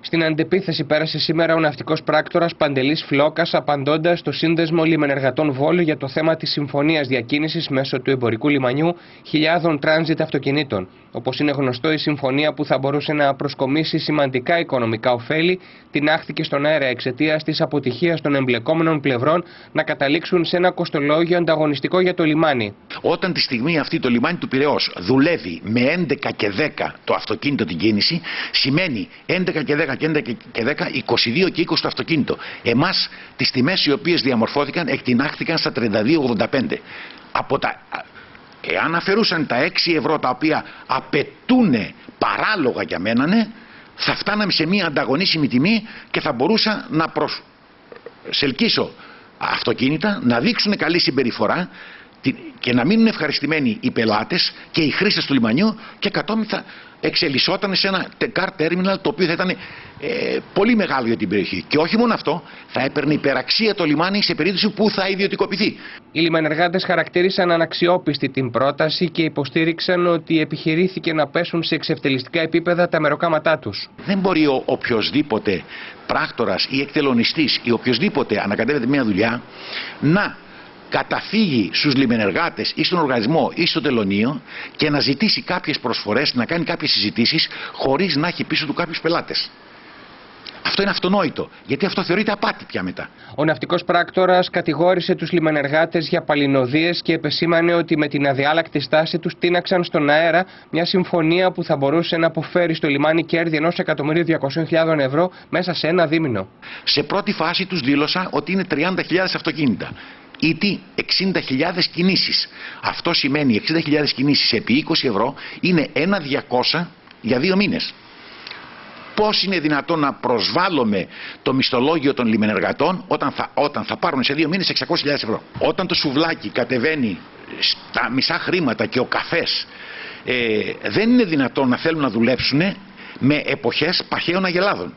Στην αντεπίθεση πέρασε σήμερα ο ναυτικός πράκτορας Παντελής Φλόκας, απαντώντας στο σύνδεσμο λιμενεργατών Βόλου για το θέμα της συμφωνίας διακίνησης μέσω του εμπορικού λιμανιού χιλιάδων τράνζιτ αυτοκινήτων. Όπως είναι γνωστό, η συμφωνία που θα μπορούσε να προσκομίσει σημαντικά οικονομικά ωφέλη την άχθηκε στον αέρα εξαιτίας της αποτυχίας των εμπλεκόμενων πλευρών να καταλήξουν σε ένα κοστολόγιο ανταγωνιστικό για το λιμάνι. Όταν τη στιγμή αυτή το λιμάνι του Πυραιός δουλεύει με 11 και 10 το αυτοκίνητο την κίνηση, σημαίνει 11 και 10 και 11 και 10, 22 και 20 το αυτοκίνητο. Εμάς τις τιμές οι οποίες διαμορφώθηκαν εκτινάχθηκαν στα 32,85. Από τα Εάν αφαιρούσαν τα 6 ευρώ τα οποία απαιτούν παράλογα για μένα, ναι, θα φτάναμε σε μια ανταγωνίσιμη τιμή και θα μπορούσα να προσελκύσω αυτοκίνητα, να δείξουν καλή συμπεριφορά και να μείνουν ευχαριστημένοι οι πελάτες και οι χρήστες του λιμανιού και κατόπιν θα εξελισσόταν σε ένα car terminal το οποίο θα ήταν ε, πολύ μεγάλο για την περιοχή. Και όχι μόνο αυτό, θα έπαιρνε υπεραξία το λιμάνι σε περίπτωση που θα ιδιωτικοποιηθεί. Οι λιμανεργάτες χαρακτήρισαν αναξιόπιστη την πρόταση και υποστήριξαν ότι επιχειρήθηκε να πέσουν σε εξευτελιστικά επίπεδα τα μεροκάματά τους. Δεν μπορεί ο οποιοδήποτε πράκτορας ή εκτελονιστής ή οποιοδήποτε ανακατεύεται μια δουλειά να καταφύγει στους λιμενεργάτες ή στον οργανισμό ή στο τελωνίο και να ζητήσει κάποιες προσφορές, να κάνει κάποιες συζητήσεις χωρίς να έχει πίσω του κάποιους πελάτες. Αυτό είναι αυτονόητο, γιατί αυτό θεωρείται απάτη πια μετά. Ο ναυτικός πράκτορας κατηγόρησε τους λιμενεργάτες για παλινοδίες και επεσήμανε ότι με την αδιάλακτη στάση τους τίναξαν στον αέρα μια συμφωνία που θα μπορούσε να αποφέρει στο λιμάνι κέρδη 1.200.000 ευρώ μέσα σε ένα δίμηνο. Σε πρώτη φάση τους δήλωσα ότι είναι 30.000 αυτοκίνητα ή 60.000 κινήσεις. Αυτό σημαίνει 60.000 κινήσεις επί 20 ευρώ είναι ένα 200 για δύο μήνες. Πώς είναι δυνατόν να προσβάλλουμε το μισθολόγιο των λιμενεργατών όταν θα, όταν θα πάρουν σε δύο μήνες 600.000 ευρώ. Όταν το σουβλάκι κατεβαίνει στα μισά χρήματα και ο καφές ε, δεν είναι δυνατόν να θέλουν να δουλέψουν με εποχές παχαίων αγελάδων.